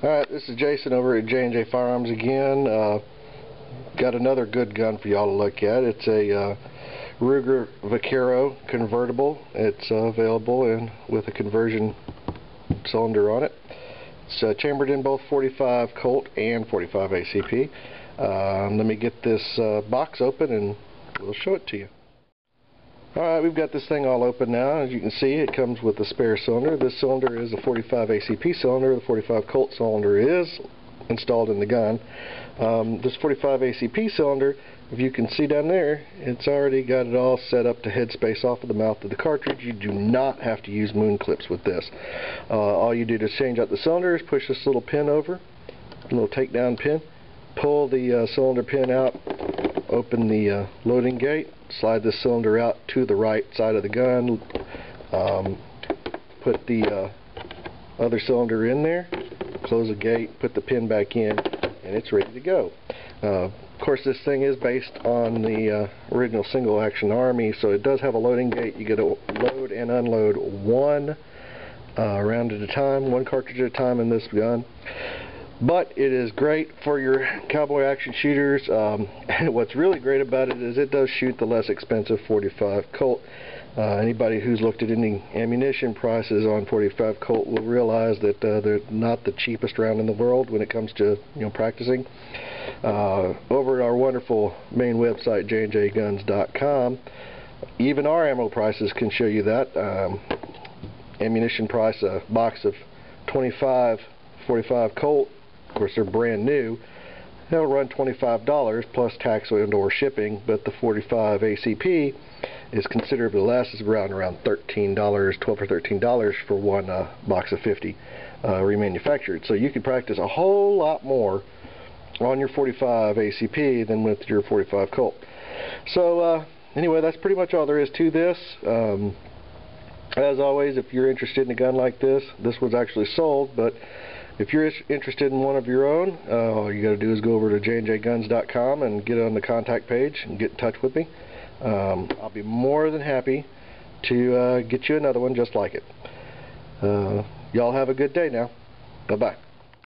Alright, this is Jason over at J&J Firearms again. Uh, got another good gun for y'all to look at. It's a uh, Ruger Vaquero convertible. It's uh, available with a conversion cylinder on it. It's uh, chambered in both 45 Colt and 45 ACP. Um, let me get this uh, box open and we'll show it to you. Alright, we've got this thing all open now. As you can see, it comes with a spare cylinder. This cylinder is a 45 ACP cylinder. The 45 Colt cylinder is installed in the gun. Um, this 45 ACP cylinder, if you can see down there, it's already got it all set up to headspace off of the mouth of the cartridge. You do not have to use moon clips with this. Uh, all you do to change out the cylinder is push this little pin over, little takedown pin, pull the uh, cylinder pin out, open the uh, loading gate, slide the cylinder out to the right side of the gun, um, put the uh, other cylinder in there, close the gate, put the pin back in, and it's ready to go. Uh, of course, this thing is based on the uh, original single action Army, so it does have a loading gate. You get to load and unload one uh, round at a time, one cartridge at a time in this gun but it is great for your cowboy action shooters. Um, what's really great about it is it does shoot the less expensive 45 Colt. Uh, anybody who's looked at any ammunition prices on 45 Colt will realize that uh, they're not the cheapest round in the world when it comes to you know practicing. Uh, over at our wonderful main website jnjguns.com, even our ammo prices can show you that. Um, ammunition price, a box of 25 45 Colt of course, they're brand new. They'll run $25 plus tax and or shipping, but the 45 ACP is considerably less. It's around around $13, 12 or $13 for one uh, box of 50 uh, remanufactured. So you can practice a whole lot more on your 45 ACP than with your 45 Colt. So uh, anyway, that's pretty much all there is to this. Um, as always, if you're interested in a gun like this, this was actually sold, but if you're interested in one of your own, uh, all you got to do is go over to jnjguns.com and get on the contact page and get in touch with me. Um, I'll be more than happy to uh, get you another one just like it. Uh, y'all have a good day now. Bye-bye.